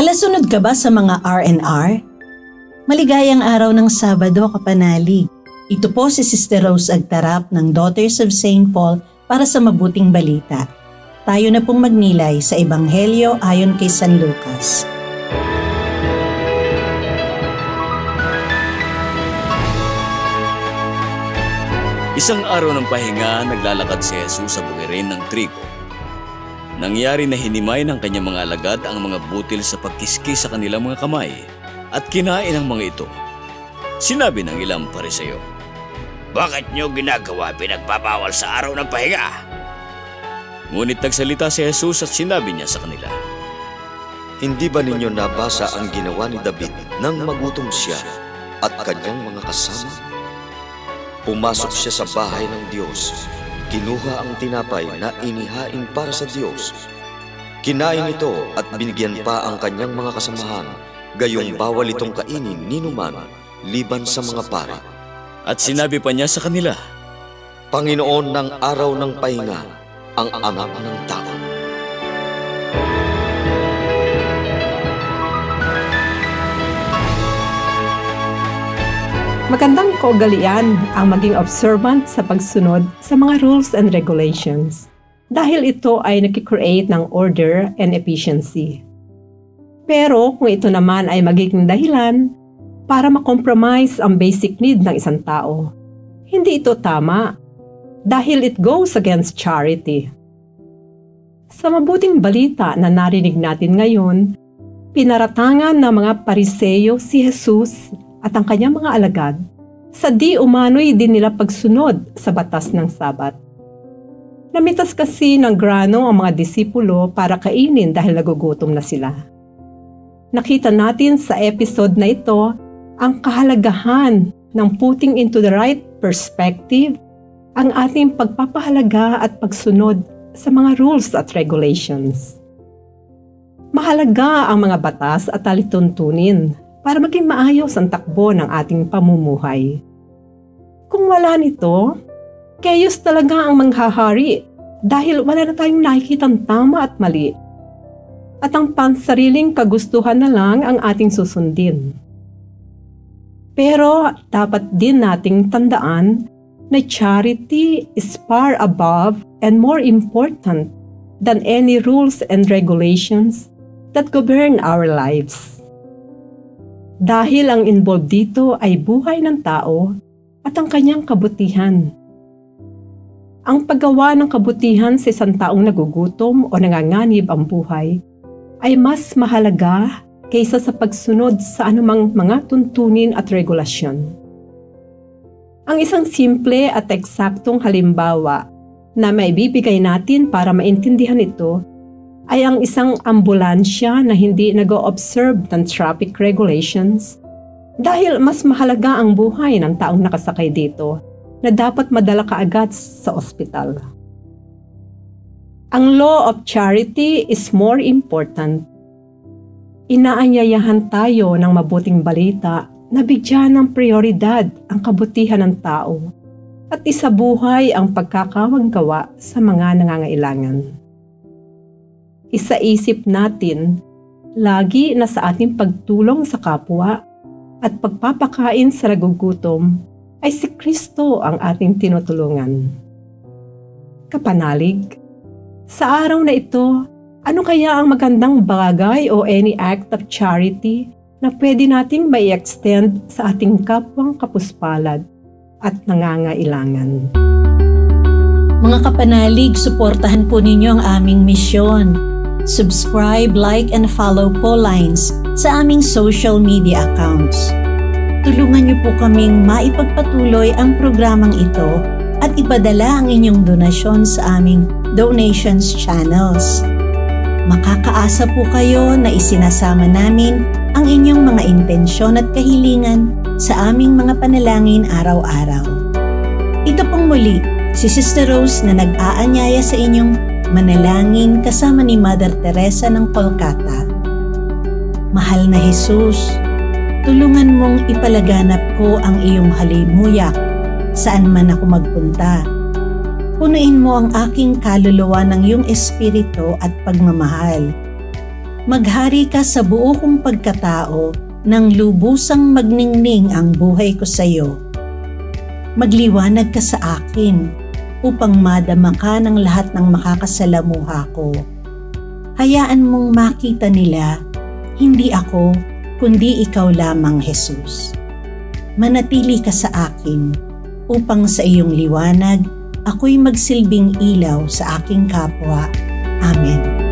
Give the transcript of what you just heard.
Palasunod ka ba sa mga R&R? Maligayang araw ng Sabado, kapanalig. Ito po si Sister Rose Agtarap ng Daughters of St. Paul para sa mabuting balita. Tayo na pong magnilay sa Ebanghelyo ayon kay San Lucas. Isang araw ng pahinga, naglalakad si Jesus sa buwirin ng trigo. Nangyari na hinimay ng kanyang mga alagad ang mga butil sa pagkiskis sa kanilang mga kamay at kinain ang mga ito. Sinabi ng ilang pariseyo, Bakit nyo ginagawa pinagbabawal sa araw ng pahinga? Ngunit nagsalita si Jesus at sinabi niya sa kanila, Hindi ba ninyo nabasa ang ginawa ni David nang magutom siya at kanyang mga kasama? Pumasok siya sa bahay ng Diyos kinuha ang tinapay na inihain para sa Diyos. Kinain ito at binigyan pa ang kanyang mga kasamahan, gayong bawal itong kainin ninuman liban sa mga pare. At sinabi pa niya sa kanila, Panginoon ng araw ng pahinga, ang anak ng tao. Magandang kaugalian ang maging observant sa pagsunod sa mga rules and regulations dahil ito ay nakikreate ng order and efficiency. Pero kung ito naman ay magiging dahilan para makompromise ang basic need ng isang tao, hindi ito tama dahil it goes against charity. Sa mabuting balita na narinig natin ngayon, pinaratangan ng mga pariseyo si Jesus at ang kanyang mga alagad sa di umano'y din nila pagsunod sa batas ng sabat. Namitas kasi ng grano ang mga disipulo para kainin dahil nagugutom na sila. Nakita natin sa episode na ito ang kahalagahan ng putting into the right perspective ang ating pagpapahalaga at pagsunod sa mga rules at regulations. Mahalaga ang mga batas at alituntunin para maging maayos ang takbo ng ating pamumuhay. Kung wala nito, chaos talaga ang manghahari dahil wala na tayong nakikitang tama at mali. At ang pansariling kagustuhan na lang ang ating susundin. Pero dapat din nating tandaan na charity is far above and more important than any rules and regulations that govern our lives. Dahil ang involved dito ay buhay ng tao at ang kanyang kabutihan. Ang paggawa ng kabutihan sa isang taong nagugutom o nanganganib ang buhay ay mas mahalaga kaysa sa pagsunod sa anumang mga tuntunin at regulasyon. Ang isang simple at eksaktong halimbawa na maibibigay natin para maintindihan ito ay ang isang ambulansya na hindi nag-observe ng traffic regulations dahil mas mahalaga ang buhay ng taong nakasakay dito na dapat madala kaagad sa ospital. Ang law of charity is more important. Inaanyayahan tayo ng mabuting balita na bigyan ng prioridad ang kabutihan ng tao at isabuhay ang pagkakawanggawa sa mga nangangailangan isaisip natin lagi na sa ating pagtulong sa kapwa at pagpapakain sa nagugutom ay si Kristo ang ating tinutulungan. Kapanalig, sa araw na ito, ano kaya ang magandang bagay o any act of charity na pwede nating may extend sa ating kapwang kapuspalad at nangangailangan? Mga kapanalig, suportahan po ninyo ang aming misyon subscribe, like, and follow po lines sa aming social media accounts. Tulungan niyo po kaming maipagpatuloy ang programang ito at ipadala ang inyong donasyon sa aming donations channels. Makakaasa po kayo na isinasama namin ang inyong mga intensyon at kahilingan sa aming mga panalangin araw-araw. Ito pong muli, si Sister Rose na nag-aanyaya sa inyong manalangin kasama ni Mother Teresa ng Kolkata. Mahal na Jesus, tulungan mong ipalaganap ko ang iyong halimuyak saan man ako magpunta. Punuin mo ang aking kaluluwa ng iyong espiritu at pagmamahal. Maghari ka sa buo kong pagkatao nang lubusang magningning ang buhay ko sa iyo. Magliwanag ka sa akin upang madama ka ng lahat ng makakasalamuha ko. Hayaan mong makita nila, hindi ako, kundi ikaw lamang, Jesus. Manatili ka sa akin upang sa iyong liwanag ako'y magsilbing ilaw sa aking kapwa. Amen.